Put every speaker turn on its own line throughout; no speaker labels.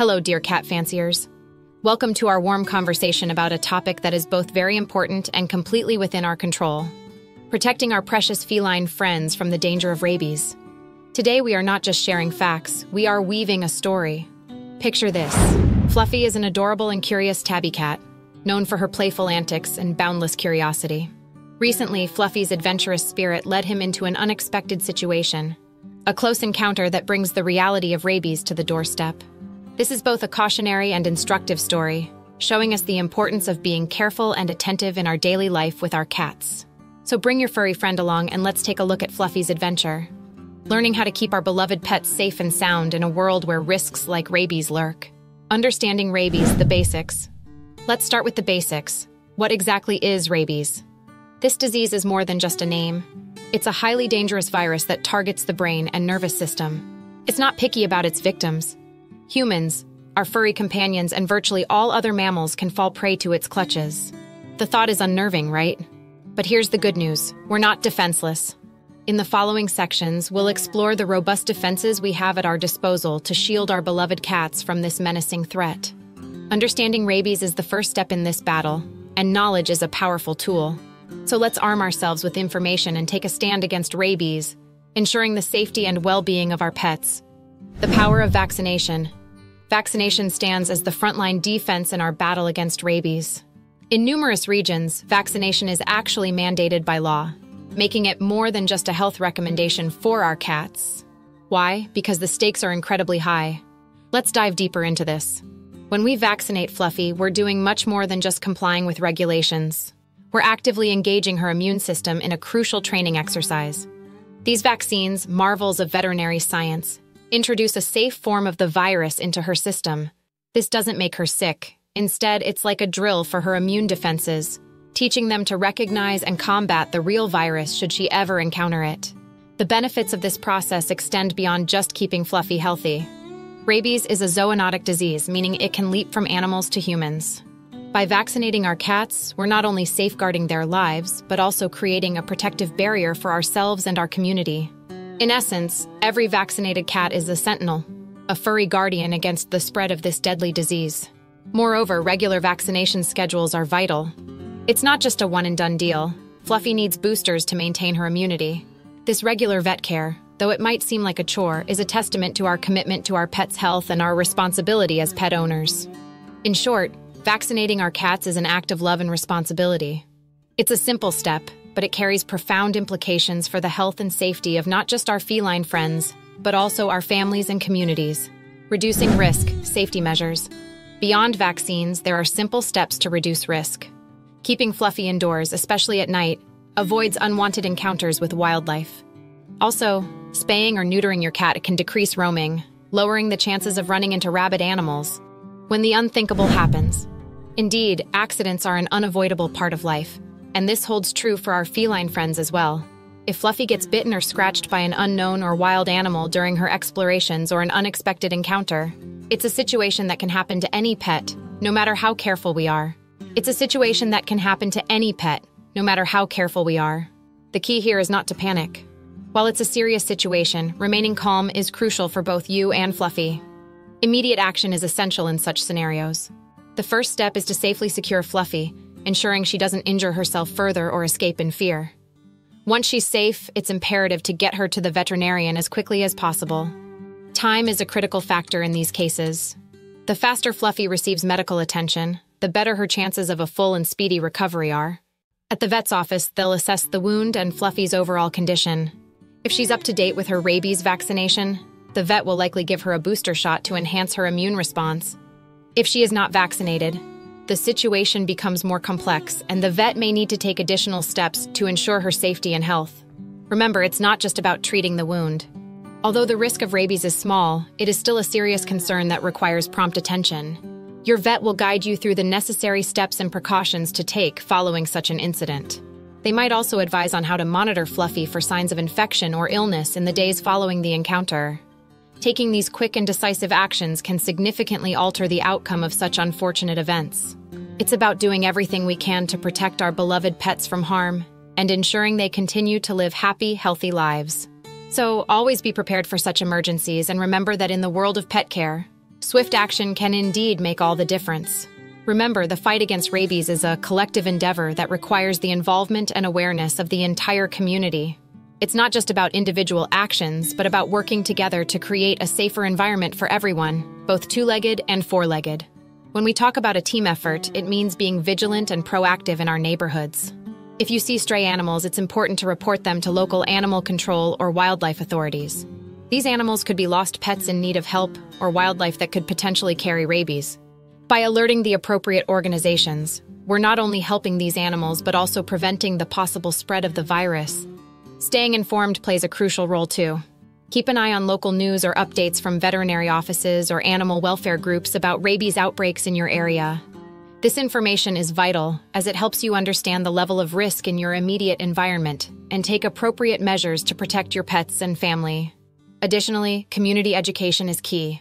Hello, dear cat fanciers. Welcome to our warm conversation about a topic that is both very important and completely within our control protecting our precious feline friends from the danger of rabies. Today, we are not just sharing facts, we are weaving a story. Picture this Fluffy is an adorable and curious tabby cat, known for her playful antics and boundless curiosity. Recently, Fluffy's adventurous spirit led him into an unexpected situation a close encounter that brings the reality of rabies to the doorstep. This is both a cautionary and instructive story, showing us the importance of being careful and attentive in our daily life with our cats. So bring your furry friend along and let's take a look at Fluffy's adventure. Learning how to keep our beloved pets safe and sound in a world where risks like rabies lurk. Understanding rabies, the basics. Let's start with the basics. What exactly is rabies? This disease is more than just a name. It's a highly dangerous virus that targets the brain and nervous system. It's not picky about its victims. Humans, our furry companions, and virtually all other mammals can fall prey to its clutches. The thought is unnerving, right? But here's the good news we're not defenseless. In the following sections, we'll explore the robust defenses we have at our disposal to shield our beloved cats from this menacing threat. Understanding rabies is the first step in this battle, and knowledge is a powerful tool. So let's arm ourselves with information and take a stand against rabies, ensuring the safety and well being of our pets. The power of vaccination. Vaccination stands as the frontline defense in our battle against rabies. In numerous regions, vaccination is actually mandated by law, making it more than just a health recommendation for our cats. Why? Because the stakes are incredibly high. Let's dive deeper into this. When we vaccinate Fluffy, we're doing much more than just complying with regulations. We're actively engaging her immune system in a crucial training exercise. These vaccines, marvels of veterinary science, introduce a safe form of the virus into her system. This doesn't make her sick. Instead, it's like a drill for her immune defenses, teaching them to recognize and combat the real virus should she ever encounter it. The benefits of this process extend beyond just keeping Fluffy healthy. Rabies is a zoonotic disease, meaning it can leap from animals to humans. By vaccinating our cats, we're not only safeguarding their lives, but also creating a protective barrier for ourselves and our community. In essence, every vaccinated cat is a sentinel, a furry guardian against the spread of this deadly disease. Moreover, regular vaccination schedules are vital. It's not just a one and done deal. Fluffy needs boosters to maintain her immunity. This regular vet care, though it might seem like a chore, is a testament to our commitment to our pet's health and our responsibility as pet owners. In short, Vaccinating our cats is an act of love and responsibility. It's a simple step, but it carries profound implications for the health and safety of not just our feline friends, but also our families and communities. Reducing risk, safety measures. Beyond vaccines, there are simple steps to reduce risk. Keeping Fluffy indoors, especially at night, avoids unwanted encounters with wildlife. Also, spaying or neutering your cat can decrease roaming, lowering the chances of running into rabid animals. When the unthinkable happens, Indeed, accidents are an unavoidable part of life, and this holds true for our feline friends as well. If Fluffy gets bitten or scratched by an unknown or wild animal during her explorations or an unexpected encounter, it's a situation that can happen to any pet, no matter how careful we are. It's a situation that can happen to any pet, no matter how careful we are. The key here is not to panic. While it's a serious situation, remaining calm is crucial for both you and Fluffy. Immediate action is essential in such scenarios. The first step is to safely secure Fluffy, ensuring she doesn't injure herself further or escape in fear. Once she's safe, it's imperative to get her to the veterinarian as quickly as possible. Time is a critical factor in these cases. The faster Fluffy receives medical attention, the better her chances of a full and speedy recovery are. At the vet's office, they'll assess the wound and Fluffy's overall condition. If she's up to date with her rabies vaccination, the vet will likely give her a booster shot to enhance her immune response. If she is not vaccinated, the situation becomes more complex, and the vet may need to take additional steps to ensure her safety and health. Remember, it's not just about treating the wound. Although the risk of rabies is small, it is still a serious concern that requires prompt attention. Your vet will guide you through the necessary steps and precautions to take following such an incident. They might also advise on how to monitor Fluffy for signs of infection or illness in the days following the encounter. Taking these quick and decisive actions can significantly alter the outcome of such unfortunate events. It's about doing everything we can to protect our beloved pets from harm and ensuring they continue to live happy, healthy lives. So, always be prepared for such emergencies and remember that in the world of pet care, Swift action can indeed make all the difference. Remember, the fight against rabies is a collective endeavor that requires the involvement and awareness of the entire community. It's not just about individual actions, but about working together to create a safer environment for everyone, both two legged and four legged. When we talk about a team effort, it means being vigilant and proactive in our neighborhoods. If you see stray animals, it's important to report them to local animal control or wildlife authorities. These animals could be lost pets in need of help or wildlife that could potentially carry rabies. By alerting the appropriate organizations, we're not only helping these animals but also preventing the possible spread of the virus. Staying informed plays a crucial role too. Keep an eye on local news or updates from veterinary offices or animal welfare groups about rabies outbreaks in your area this information is vital as it helps you understand the level of risk in your immediate environment and take appropriate measures to protect your pets and family. Additionally, community education is key.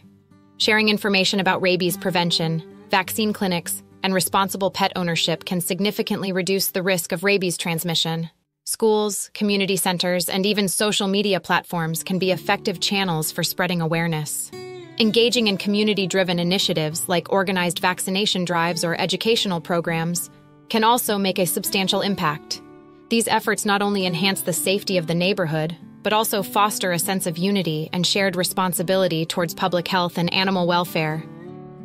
Sharing information about rabies prevention, vaccine clinics, and responsible pet ownership can significantly reduce the risk of rabies transmission. Schools, community centers, and even social media platforms can be effective channels for spreading awareness. Engaging in community driven initiatives like organized vaccination drives or educational programs can also make a substantial impact. These efforts not only enhance the safety of the neighborhood, but also foster a sense of unity and shared responsibility towards public health and animal welfare.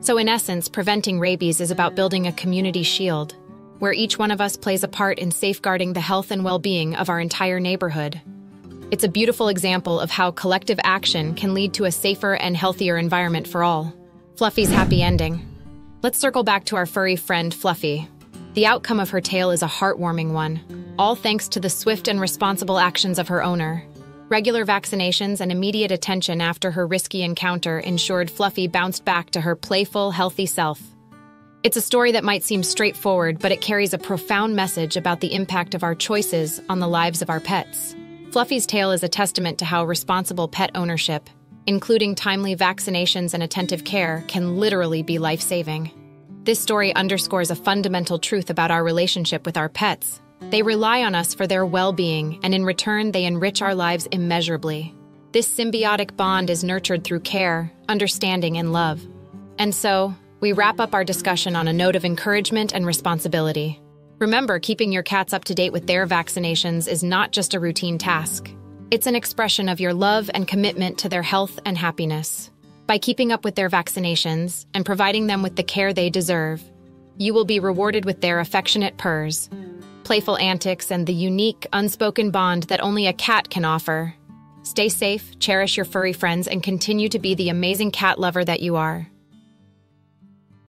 So, in essence, preventing rabies is about building a community shield, where each one of us plays a part in safeguarding the health and well being of our entire neighborhood. It's a beautiful example of how collective action can lead to a safer and healthier environment for all. Fluffy's happy ending. Let's circle back to our furry friend, Fluffy. The outcome of her tale is a heartwarming one, all thanks to the swift and responsible actions of her owner. Regular vaccinations and immediate attention after her risky encounter ensured Fluffy bounced back to her playful, healthy self. It's a story that might seem straightforward, but it carries a profound message about the impact of our choices on the lives of our pets. Fluffy's tale is a testament to how responsible pet ownership, including timely vaccinations and attentive care, can literally be life saving. This story underscores a fundamental truth about our relationship with our pets. They rely on us for their well being, and in return, they enrich our lives immeasurably. This symbiotic bond is nurtured through care, understanding, and love. And so, we wrap up our discussion on a note of encouragement and responsibility. Remember, keeping your cats up to date with their vaccinations is not just a routine task. It's an expression of your love and commitment to their health and happiness. By keeping up with their vaccinations and providing them with the care they deserve, you will be rewarded with their affectionate purrs, playful antics, and the unique, unspoken bond that only a cat can offer. Stay safe, cherish your furry friends, and continue to be the amazing cat lover that you are.